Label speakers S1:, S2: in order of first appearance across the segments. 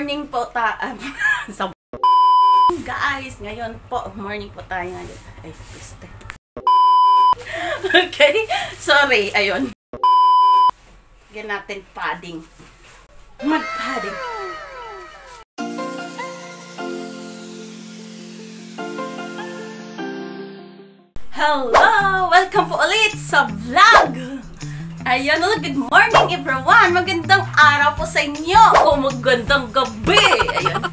S1: Morning po ta... sa guys, ngayon po, morning po tayo ngayon. Ay, piste. okay, sorry, ayun. Lagyan natin padding. Mag-padding. Hello! Welcome po ulit sa vlog! Ayan, well, good morning everyone! Magandang araw po sa inyo! O magandang gabi! Ayan.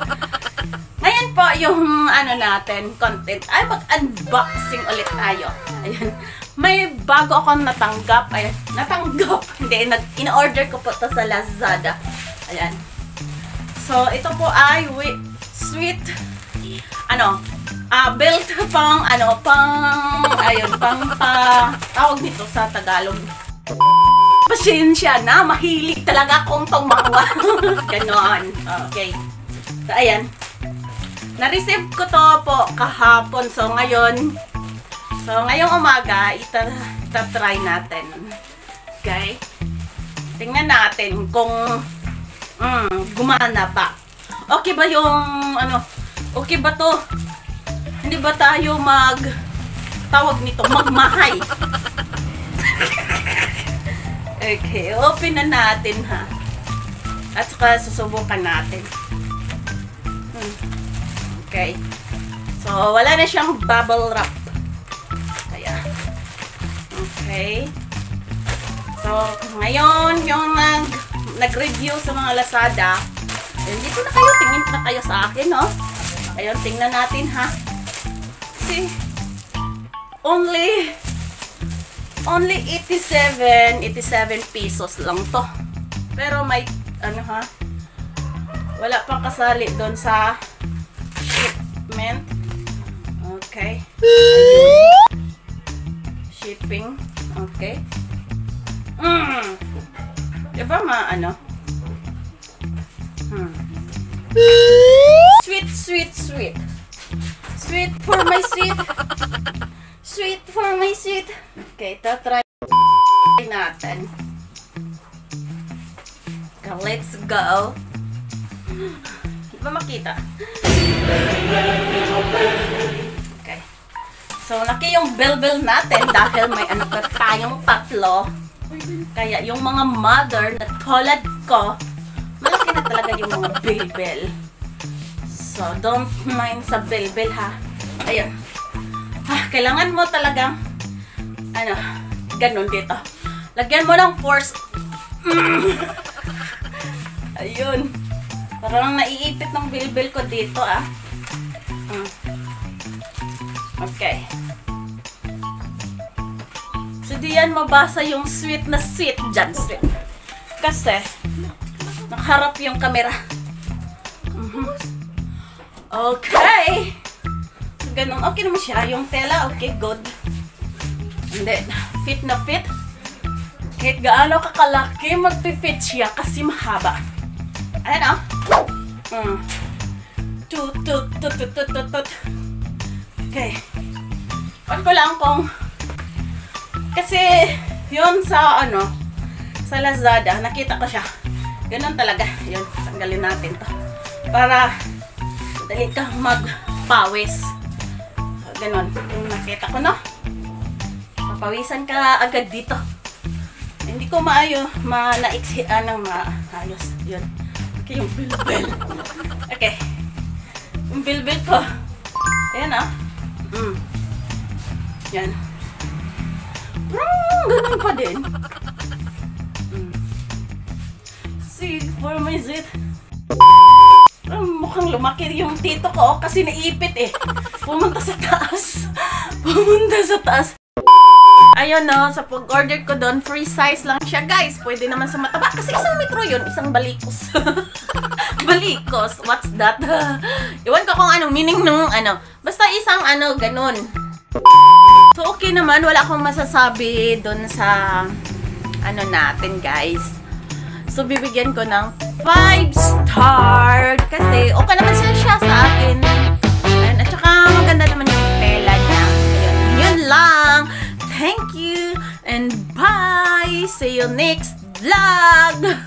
S1: Ngayon po, yung ano natin, content, ay mag-unboxing ulit tayo. Ayan. May bago akong natanggap. Ayan, natanggap. Hindi, nag in-order ko po to sa Lazada. Ayan. So, ito po ay sweet, ano, ah built pang, ano, pang, ayun, pang, pa, tawag dito sa Tagalog. Pasensya na, mahilig talaga akong tumawa. Ganon. Okay. So, ayan. Na-receive ko to po kahapon. So, ngayon, so, ngayong umaga, ita, ita-try natin. Okay? Tingnan natin kung mm, gumana ba. Okay ba yung, ano, okay ba to? Hindi ba tayo mag, tawag nito, magmahay? Okay, open na natin ha. At saka susubukan natin. Hmm. Okay. So, wala na siyang bubble wrap. Kaya. Okay. So, ngayon, yung nag, nag-review sa mga Lazada, ayun, dito na kayo, tingin na kayo sa akin, no? Ayun, tingnan natin, ha? Kasi, only, only 87, 87 pesos lang to. Pero may, ano ha, wala pang kasali doon sa shipment. Okay. Ayun. Shipping. Okay. Mm. Diba ma, ano? Hmm. Sweet, sweet, sweet. Sweet for my sweet. Sweet for my sweet. Okay, tatry natin. Okay, let's go. Di ba makita? Okay. So, laki yung bell-bell natin dahil may ano pa tayong tatlo. Kaya yung mga mother na tulad ko, malaki na talaga yung mga bell-bell. So, don't mind sa bell-bell ha. Ayun. Ah, kailangan mo talagang, ano, ganun dito. Lagyan mo ng force. Ayun. Parang naiipit ng bell-bell ko dito ah. Mm. Okay. So, diyan mabasa yung sweet na sweet dyan, sweet. Kasi, nakaharap yung camera. Mhm. Okay. So, ganun. Okay naman siya. Yung tela, okay, good. Then, fit na fit. Kahit gaano kakalaki, magpi-fit siya kasi mahaba. Ayan oh. Mm. Tut, tut, tut, tut, tut, tut, tut. Okay. Pan ko lang kung kasi yun sa ano sa Lazada, nakita ko siya. Ganun talaga. Yun, tanggalin natin to. Para dali kang magpawis. Ganun. Yung nakita ko, no? Papawisan ka agad dito. Hindi ko maayo, ma naiksian ng maayos. Yun. Okay, yung bilbil. Okay. Yung bilbil ko. Ayan, ah. Mm. Yan. Mm, ganun pa din. Mm. See, for my zit. Ah, mukhang lumaki yung tito ko oh, kasi naipit eh. Pumunta sa taas. Pumunta sa taas. Ayun no, sa pag-order ko doon, free size lang siya guys. Pwede naman sa mataba. Kasi isang metro yun, isang balikos. balikos, what's that? Iwan ko kung anong meaning nung ano. Basta isang ano, ganun. So okay naman, wala akong masasabi doon sa ano natin guys. So bibigyan ko ng 5 star kasi okay naman siya, siya sa akin. Ayan, at saka you next vlog.